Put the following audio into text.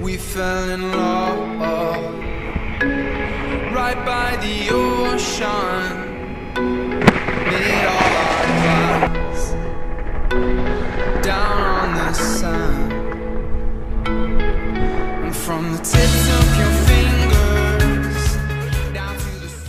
we fell in love right by the ocean. Made all our plans down on the sand, and from the tips of your